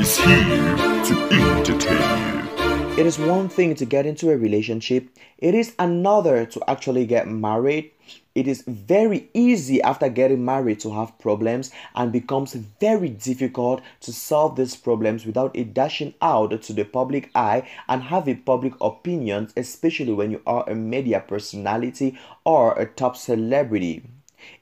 Is here to entertain you. It is one thing to get into a relationship, it is another to actually get married. It is very easy after getting married to have problems and becomes very difficult to solve these problems without it dashing out to the public eye and having public opinions, especially when you are a media personality or a top celebrity.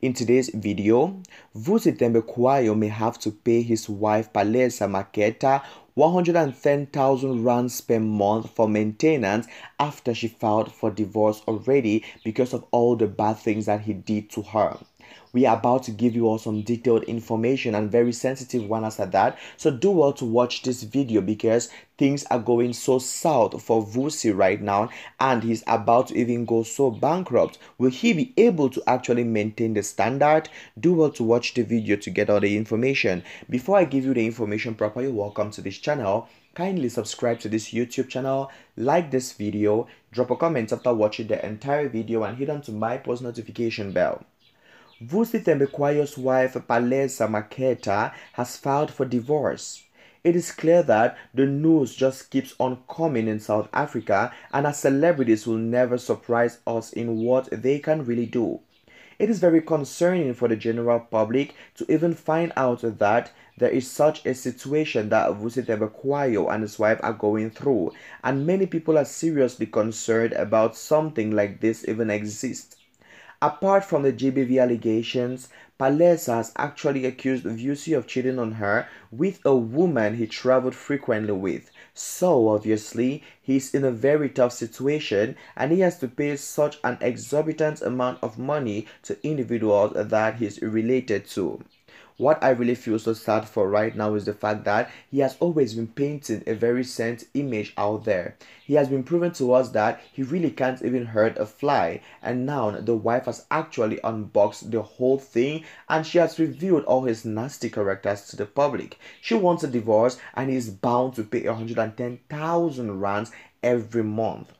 In today's video, Vusi Thembekwayo may have to pay his wife Palesa Maketa 110,000 rands per month for maintenance after she filed for divorce already because of all the bad things that he did to her we are about to give you all some detailed information and very sensitive one as at that. So do well to watch this video because things are going so south for Vusi right now and he's about to even go so bankrupt. Will he be able to actually maintain the standard? Do well to watch the video to get all the information. Before I give you the information properly welcome to this channel. Kindly subscribe to this youtube channel like this video drop a comment after watching the entire video and hit on to my post notification bell Vusi Thembekwayo's wife Palesa Maketa has filed for divorce. It is clear that the news just keeps on coming in South Africa and our celebrities will never surprise us in what they can really do. It is very concerning for the general public to even find out that there is such a situation that Vusi Thembekwayo and his wife are going through and many people are seriously concerned about something like this even exists. Apart from the GBV allegations, Palesa has actually accused Vusi of cheating on her with a woman he traveled frequently with. So obviously, he's in a very tough situation and he has to pay such an exorbitant amount of money to individuals that he's related to what I really feel so sad for right now is the fact that he has always been painting a very sent image out there. He has been proven to us that he really can't even hurt a fly, and now the wife has actually unboxed the whole thing and she has revealed all his nasty characters to the public. She wants a divorce and is bound to pay 110,000 rands every month.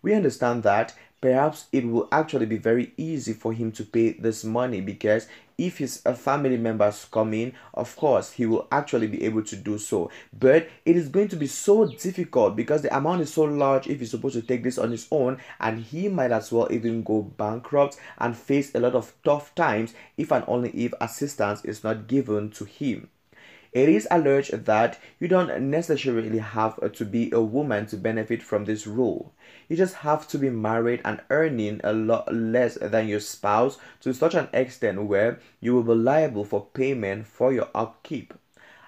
We understand that perhaps it will actually be very easy for him to pay this money because if his uh, family members come in of course he will actually be able to do so. But it is going to be so difficult because the amount is so large if he's supposed to take this on his own and he might as well even go bankrupt and face a lot of tough times if and only if assistance is not given to him it is alleged that you don't necessarily have to be a woman to benefit from this rule. You just have to be married and earning a lot less than your spouse to such an extent where you will be liable for payment for your upkeep.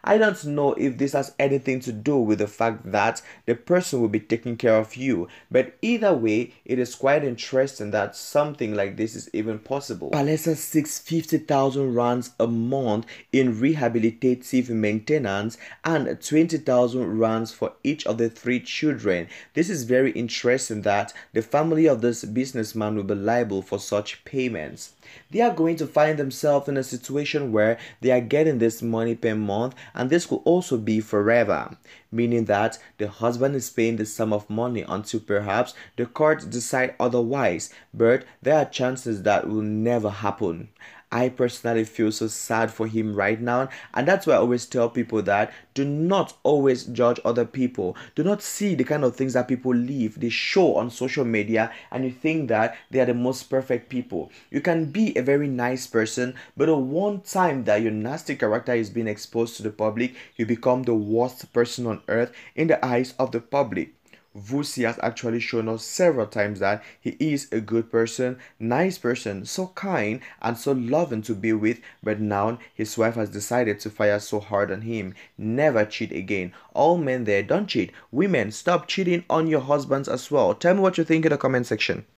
I don't know if this has anything to do with the fact that the person will be taking care of you, but either way, it is quite interesting that something like this is even possible. Palesa seeks 50,000 rands a month in rehabilitative maintenance and 20,000 rands for each of the three children. This is very interesting that the family of this businessman will be liable for such payments. They are going to find themselves in a situation where they are getting this money per month and this could also be forever, meaning that the husband is paying the sum of money until perhaps the court decide otherwise, but there are chances that will never happen. I personally feel so sad for him right now. And that's why I always tell people that do not always judge other people. Do not see the kind of things that people live, they show on social media, and you think that they are the most perfect people. You can be a very nice person, but the one time that your nasty character is being exposed to the public, you become the worst person on earth in the eyes of the public. Vusi has actually shown us several times that he is a good person, nice person, so kind and so loving to be with, but now his wife has decided to fire so hard on him. Never cheat again. All men there don't cheat. Women, stop cheating on your husbands as well. Tell me what you think in the comment section.